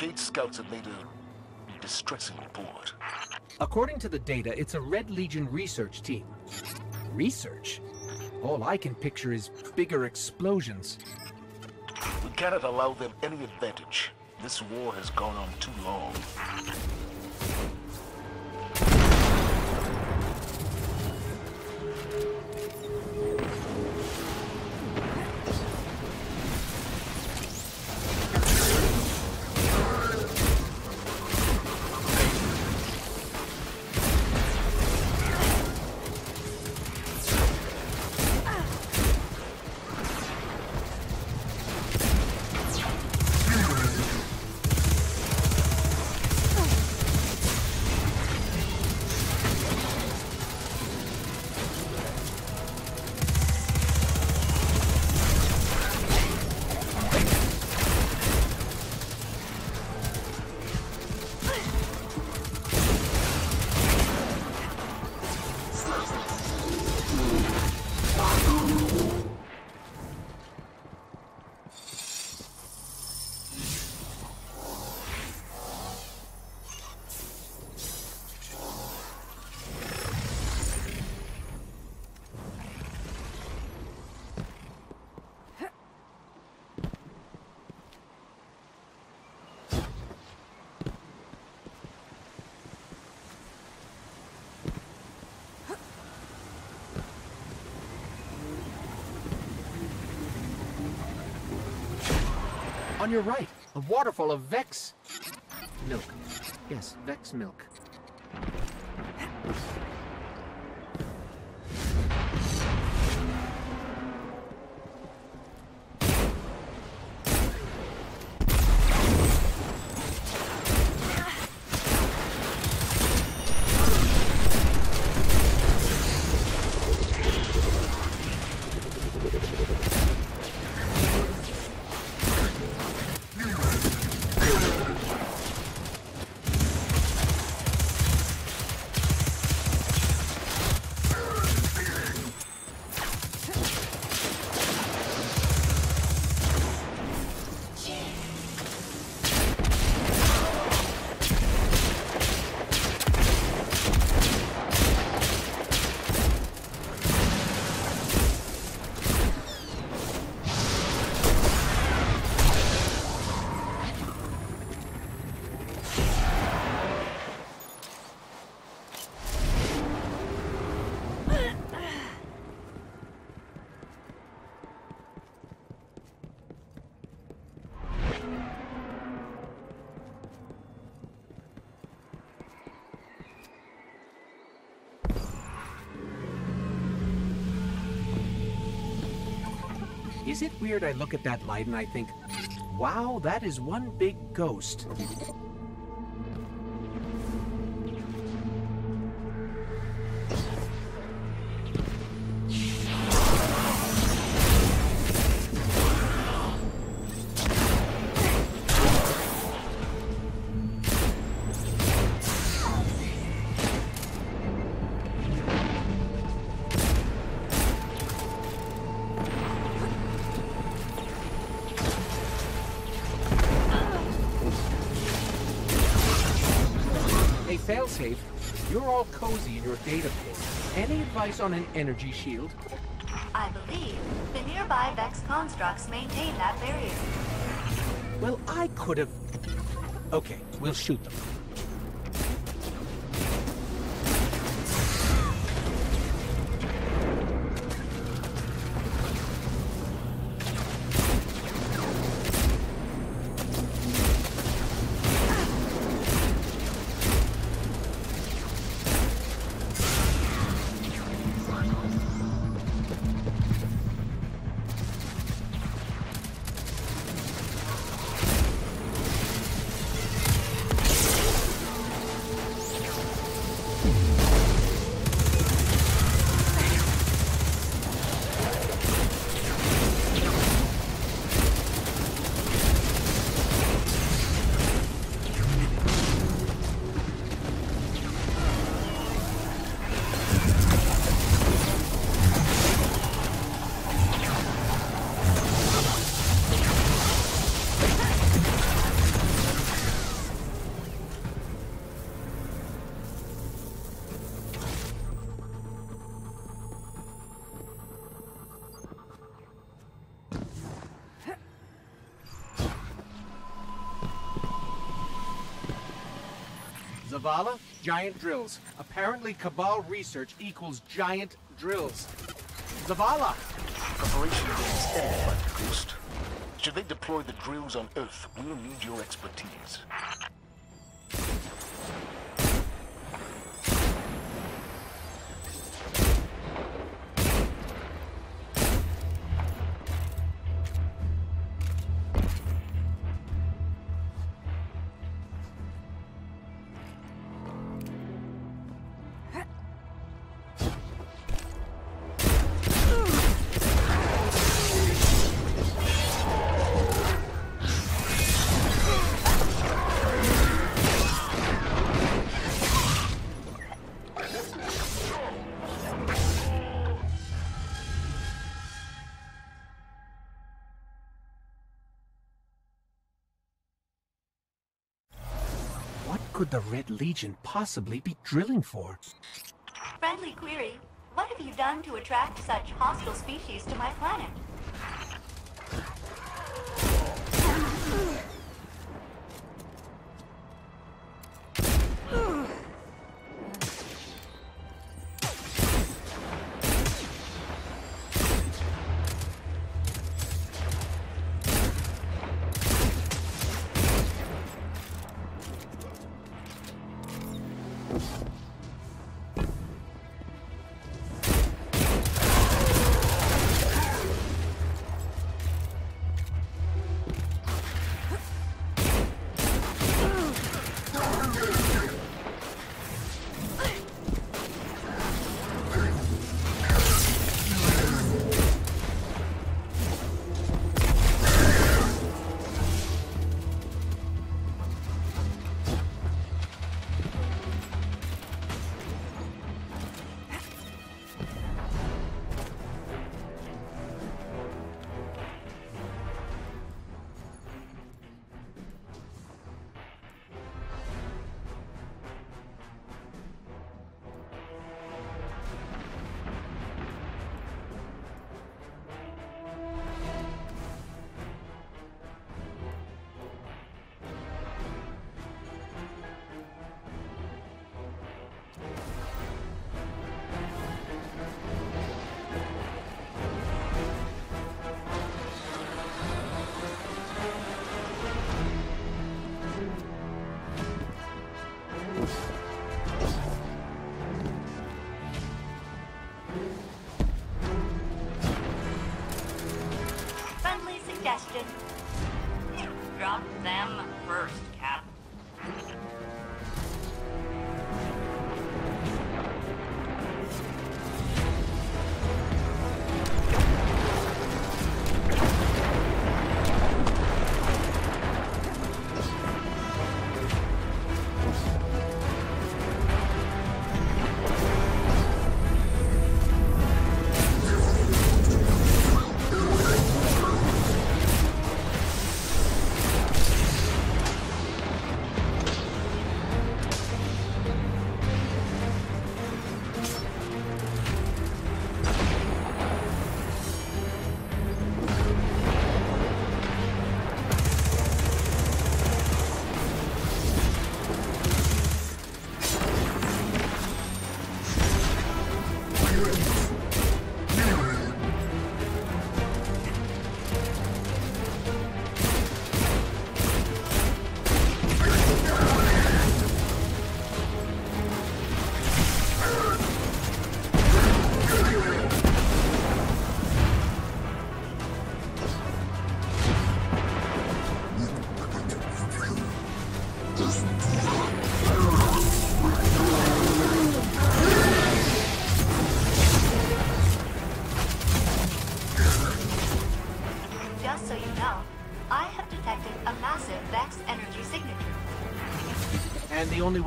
Gate scouts have made a distressing report. According to the data, it's a Red Legion research team. Research? All I can picture is bigger explosions. We cannot allow them any advantage. This war has gone on too long. On your right, a waterfall of Vex... milk. Yes, Vex milk. Is it weird I look at that light and I think, wow, that is one big ghost? Hey, Failsafe, you're all cozy in your data pit. Any advice on an energy shield? I believe the nearby Vex constructs maintain that barrier. Well, I could have... Okay, we'll shoot them. Zavala, giant drills. Apparently Cabal research equals giant drills. Zavala! Preparation remains edified, Ghost. Should they deploy the drills on Earth, we'll need your expertise. Could the Red Legion possibly be drilling for? Friendly query. What have you done to attract such hostile species to my planet?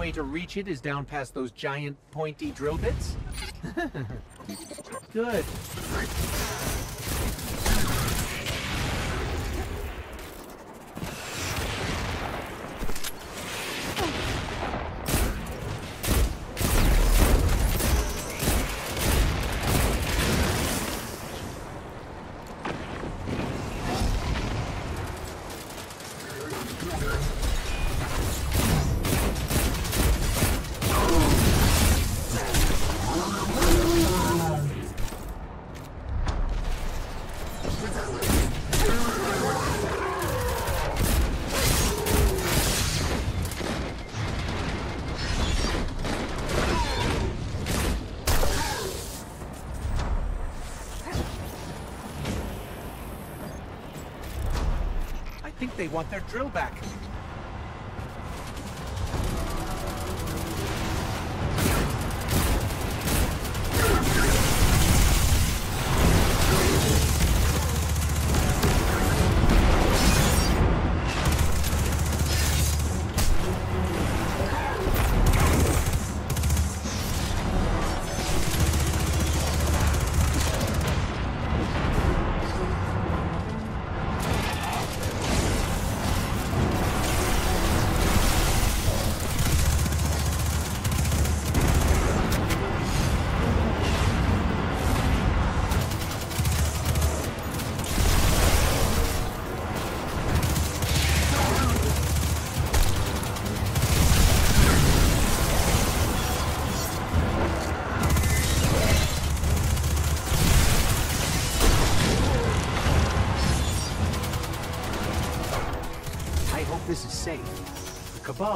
Way to reach it is down past those giant pointy drill bits? Good. Think they want their drill back.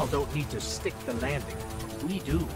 Don't need to stick the landing. We do.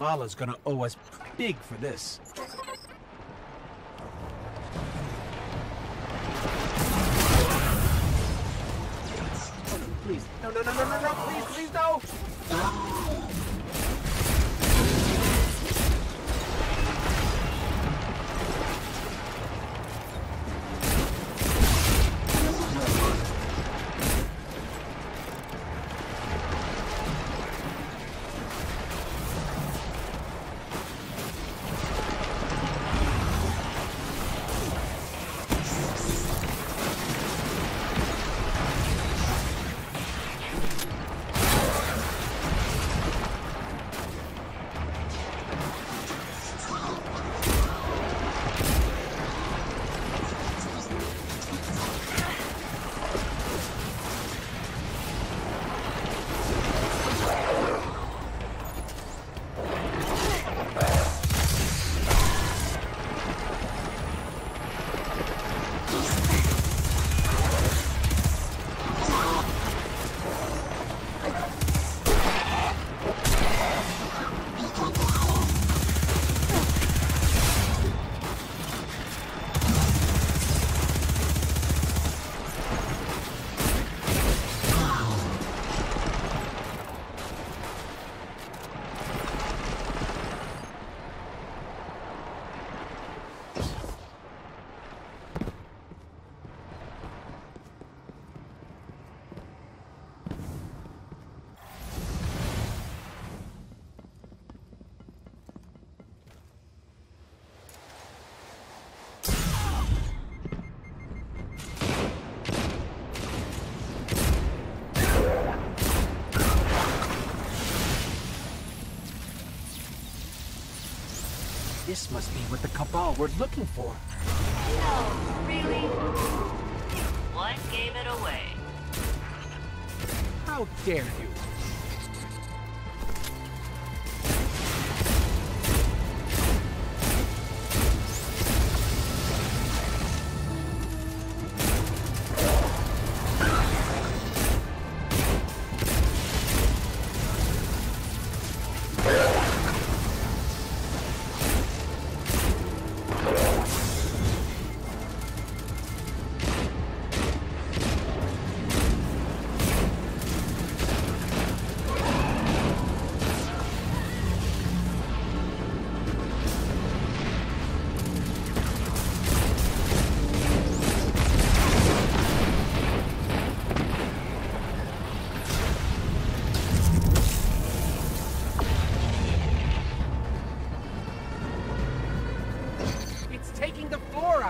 Zavala's gonna owe us big for this. This must be what the Cabal were looking for. No, really? What gave it away? How dare you?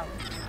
棒。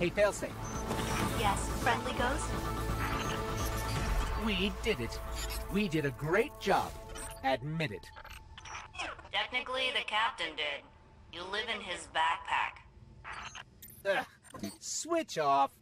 Hey, Failsafe. Yes, friendly ghost? We did it. We did a great job. Admit it. Technically, the captain did. You live in his backpack. Ugh. Switch off.